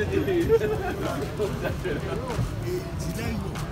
時代を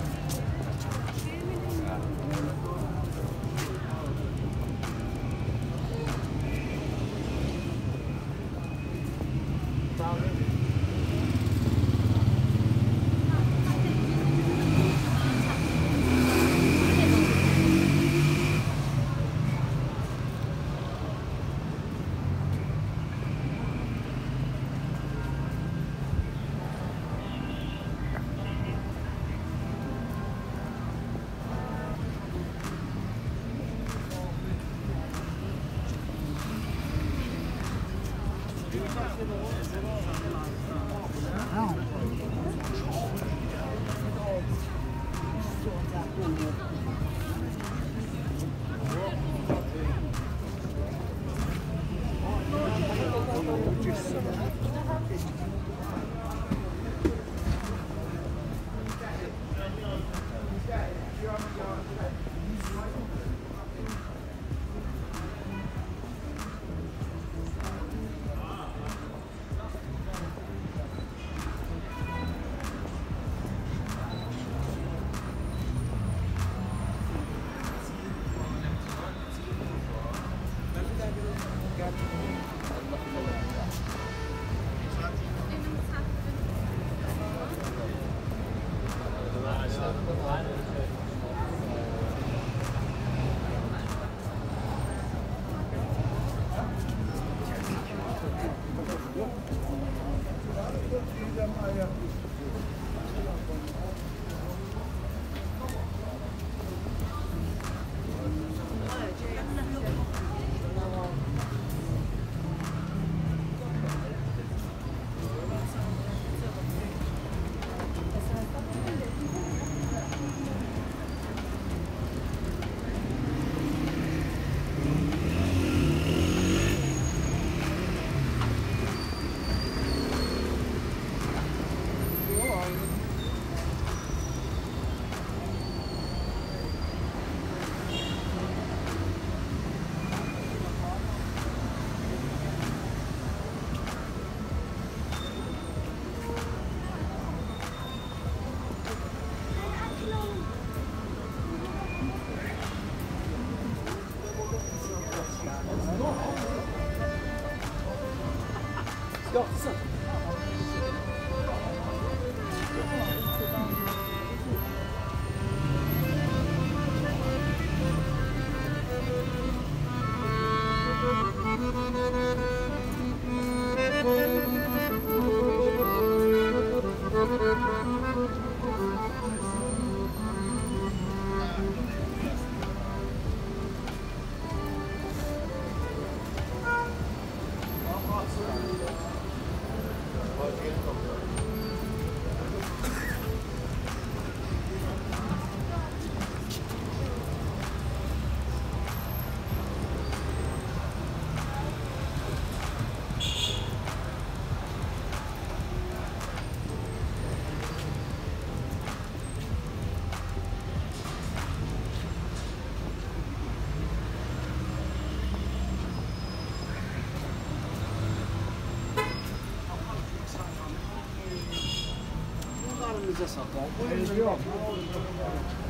utilização, tá? Então,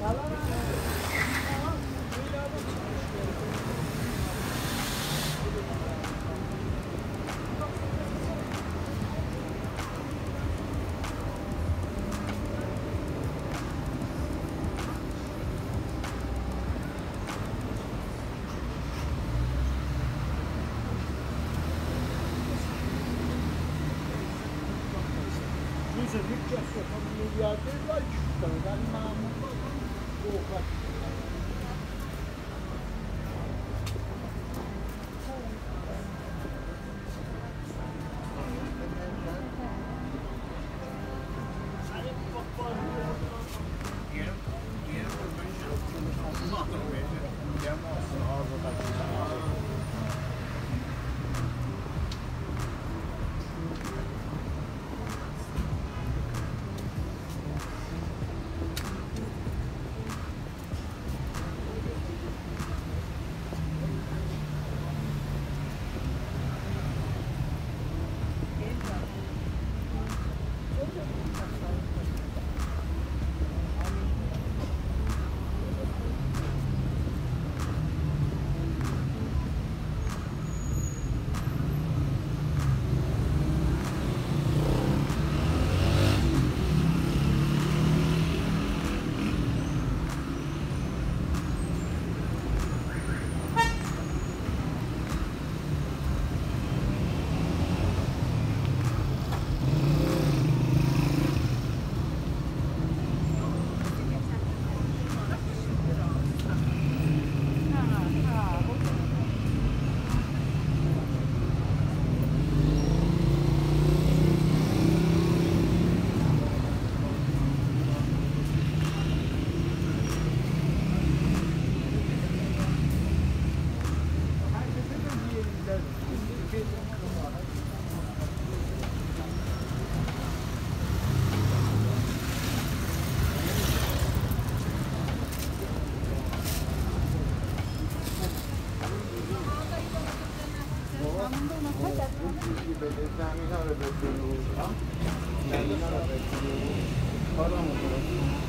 Elinize sağlık. Yok. Dice successo familiare della città, Thank you.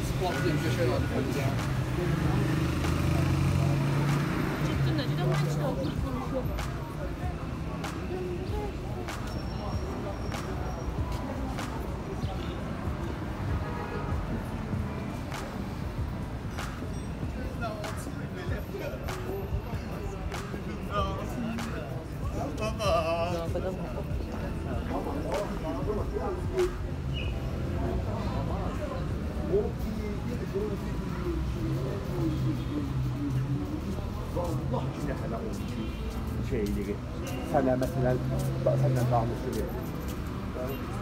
Spot diye bir şey var. Allah yine ki, hələ 12 şey edirik. Sənə məsələn, sənə danışırıq.